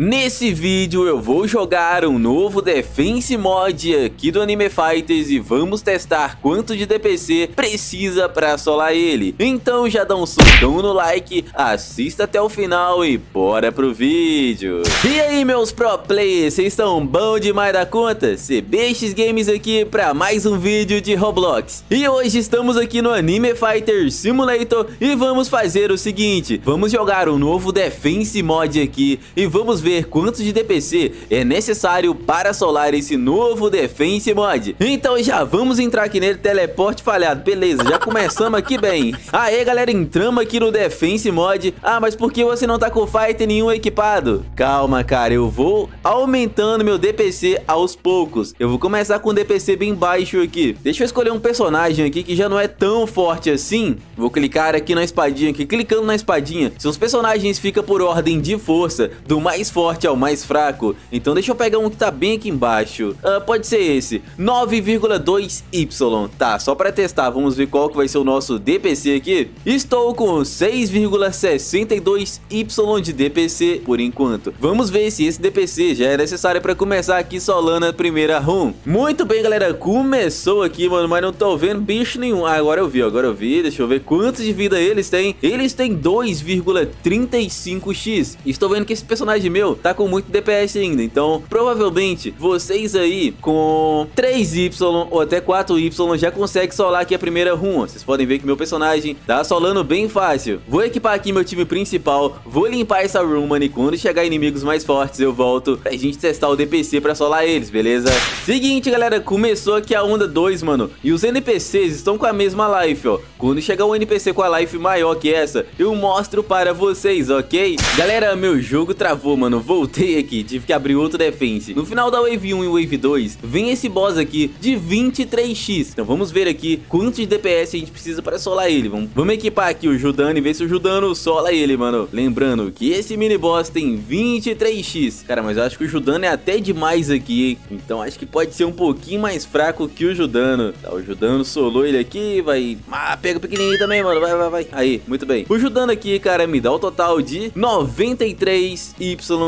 Nesse vídeo eu vou jogar um novo Defense Mod aqui do Anime Fighters e vamos testar quanto de DPC precisa para assolar ele. Então já dá um socão no like, assista até o final e bora pro vídeo. E aí meus pro players, vocês estão bom demais da conta? CBX Games aqui para mais um vídeo de Roblox. E hoje estamos aqui no Anime Fighter Simulator e vamos fazer o seguinte, vamos jogar um novo Defense Mod aqui e vamos ver ver quanto de DPC é necessário para solar esse novo Defense Mod. Então já vamos entrar aqui nele, teleporte falhado, beleza, já começamos aqui bem. Aê galera, entramos aqui no Defense Mod. Ah, mas por que você não tá com fighter nenhum equipado? Calma, cara, eu vou aumentando meu DPC aos poucos. Eu vou começar com um DPC bem baixo aqui. Deixa eu escolher um personagem aqui que já não é tão forte assim. Vou clicar aqui na espadinha aqui, clicando na espadinha. Seus personagens ficam por ordem de força, do mais forte ao mais fraco. Então deixa eu pegar um que tá bem aqui embaixo. Uh, pode ser esse, 9,2Y. Tá, só para testar, vamos ver qual que vai ser o nosso DPC aqui. Estou com 6,62Y de DPC por enquanto. Vamos ver se esse DPC já é necessário para começar aqui solando a primeira run. Muito bem, galera, começou aqui, mano, mas não tô vendo bicho nenhum. Ah, agora eu vi, agora eu vi, deixa eu ver quantos de vida eles têm. Eles têm 2,35x. Estou vendo que esse personagem meu tá com muito DPS ainda. Então, provavelmente, vocês aí com 3Y ou até 4Y já conseguem solar aqui a primeira run. Vocês podem ver que meu personagem tá solando bem fácil. Vou equipar aqui meu time principal, vou limpar essa run, mano, e quando chegar inimigos mais fortes eu volto pra gente testar o DPC pra solar eles, beleza? Seguinte, galera, começou aqui a onda 2, mano, e os NPCs estão com a mesma life, ó. Quando chegar um NPC com a life maior que essa, eu mostro para vocês, ok? Galera, meu jogo travou, mano mano, voltei aqui, tive que abrir outro defense. No final da Wave 1 e Wave 2, vem esse boss aqui de 23x. Então vamos ver aqui quanto de DPS a gente precisa para solar ele. Vamos, vamos equipar aqui o Judano e ver se o Judano sola ele, mano. Lembrando que esse mini boss tem 23x. Cara, mas eu acho que o Judano é até demais aqui, hein? Então acho que pode ser um pouquinho mais fraco que o Judano. Tá, o Judano solou ele aqui, vai... Ah, pega o pequenininho também, mano. Vai, vai, vai. Aí, muito bem. O Judano aqui, cara, me dá o total de 93Y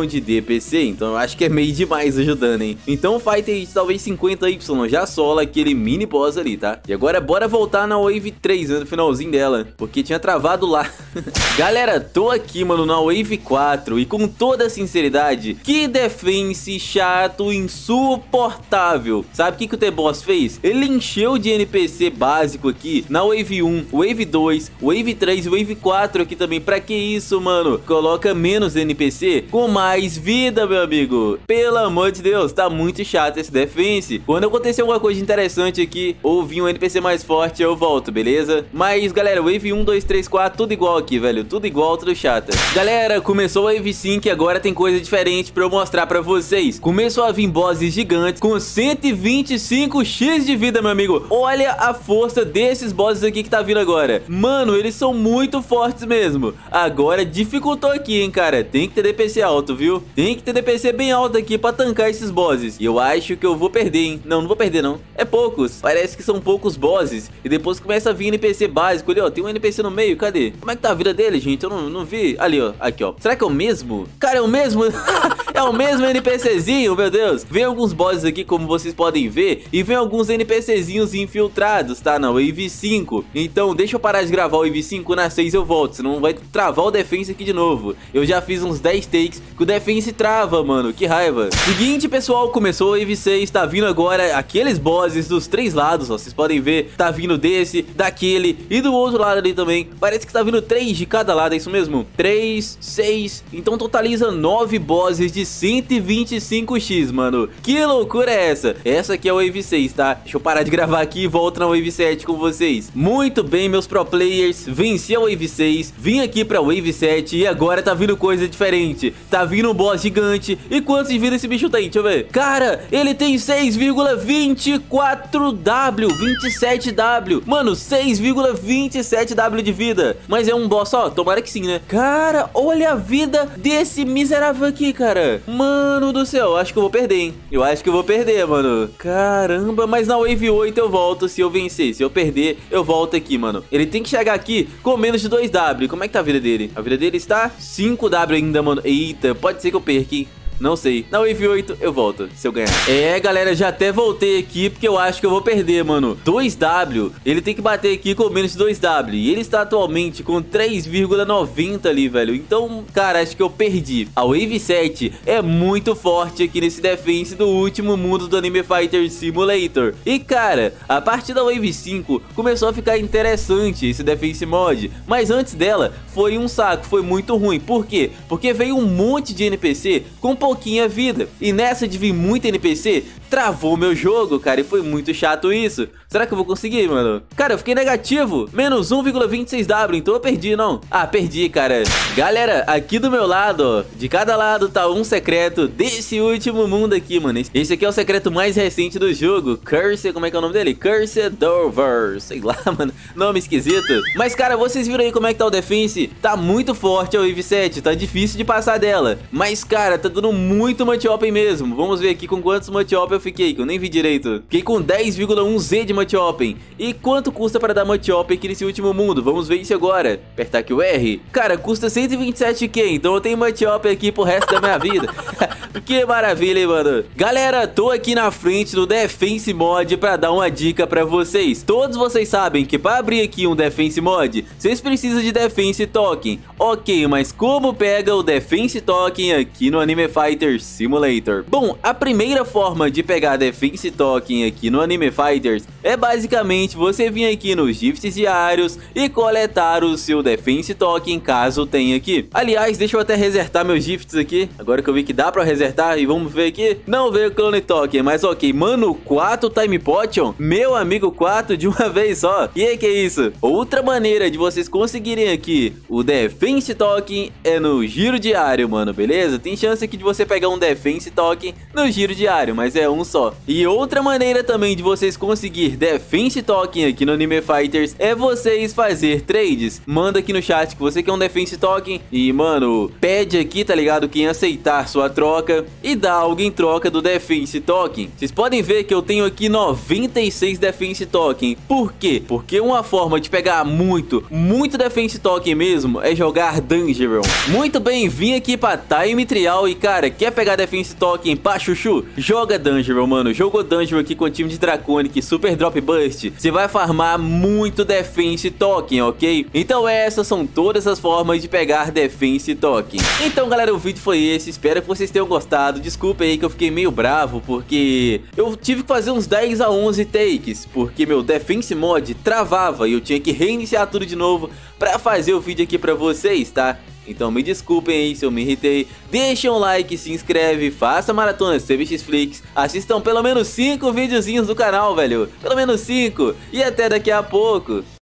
de DPC, então eu acho que é meio demais ajudando, hein? Então o Fighter talvez 50Y já sola aquele mini boss ali, tá? E agora bora voltar na Wave 3, né, no finalzinho dela, porque tinha travado lá. Galera, tô aqui, mano, na Wave 4 e com toda sinceridade, que defense chato, insuportável. Sabe o que, que o T-Boss fez? Ele encheu de NPC básico aqui na Wave 1, Wave 2, Wave 3 e Wave 4 aqui também. Pra que isso, mano? Coloca menos NPC com mais vida, meu amigo. Pelo amor de Deus, tá muito chato esse defense. Quando acontecer alguma coisa interessante aqui, ou vir um NPC mais forte, eu volto, beleza? Mas, galera, Wave 1, 2, 3, 4, tudo igual aqui, velho. Tudo igual, tudo chata. Galera, começou a Wave 5 e agora tem coisa diferente pra eu mostrar pra vocês. Começou a vir bosses gigantes com 125x de vida, meu amigo. Olha a força desses bosses aqui que tá vindo agora. Mano, eles são muito fortes mesmo. Agora dificultou aqui, hein, cara. Tem que ter DPC alto alto, viu? Tem que ter DPC bem alto aqui pra tancar esses bosses. E eu acho que eu vou perder, hein? Não, não vou perder, não. É poucos. Parece que são poucos bosses. E depois começa a vir NPC básico ali, ó. Tem um NPC no meio, cadê? Como é que tá a vida dele, gente? Eu não, não vi. Ali, ó. Aqui, ó. Será que é o mesmo? Cara, é o mesmo? é o mesmo NPCzinho, meu Deus. Vem alguns bosses aqui, como vocês podem ver. E vem alguns NPCzinhos infiltrados, tá? Na Wave 5. Então, deixa eu parar de gravar o Wave 5. Na 6 eu volto, senão vai travar o defense aqui de novo. Eu já fiz uns 10 takes que o defense trava, mano. Que raiva. Seguinte, pessoal, começou a Wave 6, tá vindo agora aqueles bosses dos três lados, ó. Vocês podem ver, tá vindo desse, daquele e do outro lado ali também. Parece que tá vindo três de cada lado, é isso mesmo? Três, seis, então totaliza nove bosses de 125x, mano. Que loucura é essa? Essa aqui é a Wave 6, tá? Deixa eu parar de gravar aqui e volto na Wave 7 com vocês. Muito bem, meus pro players, venci a Wave 6, vim aqui pra Wave 7 e agora tá vindo coisa diferente. Tá vindo um boss gigante. E quantos de vida esse bicho tem? Deixa eu ver. Cara, ele tem 6,24W, 27W. Mano, 6,27W de vida. Mas é um boss, ó. Tomara que sim, né? Cara, olha a vida desse miserável aqui, cara. Mano do céu, acho que eu vou perder, hein? Eu acho que eu vou perder, mano. Caramba, mas na Wave 8 eu volto se eu vencer. Se eu perder, eu volto aqui, mano. Ele tem que chegar aqui com menos de 2W. Como é que tá a vida dele? A vida dele está 5W ainda, mano. Eita, pode ser que eu perca, hein? Não sei. Na Wave 8 eu volto, se eu ganhar. É, galera, já até voltei aqui porque eu acho que eu vou perder, mano. 2W, ele tem que bater aqui com menos de 2W. E ele está atualmente com 3,90 ali, velho. Então, cara, acho que eu perdi. A Wave 7 é muito forte aqui nesse defense do último mundo do Anime Fighter Simulator. E, cara, a partir da Wave 5 começou a ficar interessante esse defense mod. Mas antes dela, foi um saco, foi muito ruim. Por quê? Porque veio um monte de NPC com pouquinha vida. E nessa de vir muito NPC, travou meu jogo, cara, e foi muito chato isso. Será que eu vou conseguir, mano? Cara, eu fiquei negativo, menos 1,26W, então eu perdi, não? Ah, perdi, cara. Galera, aqui do meu lado, ó, de cada lado tá um secreto desse último mundo aqui, mano. Esse aqui é o secreto mais recente do jogo, Curse, como é que é o nome dele? Curse Dover, sei lá, mano, nome esquisito. Mas, cara, vocês viram aí como é que tá o defense? Tá muito forte a Wave 7, tá difícil de passar dela. Mas, cara, tá dando muito multi mesmo. Vamos ver aqui com quantos multi eu fiquei, que eu nem vi direito. Fiquei com 10,1Z de Multi Open. E quanto custa para dar Multi Open aqui nesse último mundo? Vamos ver isso agora. Apertar aqui o R. Cara, custa 127k, então eu tenho Multi Open aqui pro resto da minha vida. que maravilha, hein, mano. Galera, tô aqui na frente do Defense Mod para dar uma dica para vocês. Todos vocês sabem que para abrir aqui um Defense Mod, vocês precisam de Defense Token. Ok, mas como pega o Defense Token aqui no Anime Fighter Simulator? Bom, a primeira forma de pegar Defense Token aqui no Anime Fighters é basicamente você vir aqui nos gifts diários e coletar o seu Defense Token caso tenha aqui. Aliás, deixa eu até resetar meus gifts aqui, agora que eu vi que dá pra resetar e vamos ver aqui. Não veio Clone Token, mas ok, mano, 4 Time Potion? Meu amigo 4 de uma vez só. E que é isso? Outra maneira de vocês conseguirem aqui o Defense Token é no giro diário, mano, beleza? Tem chance aqui de você pegar um Defense Token no giro diário, mas é um um só. E outra maneira também de vocês conseguir Defense Token aqui no Anime Fighters é vocês fazer trades. Manda aqui no chat que você quer um Defense Token e, mano, pede aqui, tá ligado? Quem aceitar sua troca e dá algo em troca do Defense Token. Vocês podem ver que eu tenho aqui 96 Defense Token. Por quê? Porque uma forma de pegar muito, muito Defense Token mesmo é jogar Dungeon. Muito bem, vim aqui pra Time Trial e, cara, quer pegar Defense Token pra chuchu? Joga Dungeon Dungeon, mano. Jogou Dungeon aqui com o time de Draconic, Super Drop Burst. Você vai farmar muito Defense Token, ok? Então essas são todas as formas de pegar Defense Token. Então, galera, o vídeo foi esse. Espero que vocês tenham gostado. Desculpa aí que eu fiquei meio bravo, porque eu tive que fazer uns 10 a 11 takes, porque meu Defense Mod travava e eu tinha que reiniciar tudo de novo pra fazer o vídeo aqui pra vocês, tá? Então me desculpem aí se eu me irritei. Deixem um like, se inscreve, faça maratona CBX Flix. Assistam pelo menos 5 videozinhos do canal, velho. Pelo menos 5. E até daqui a pouco.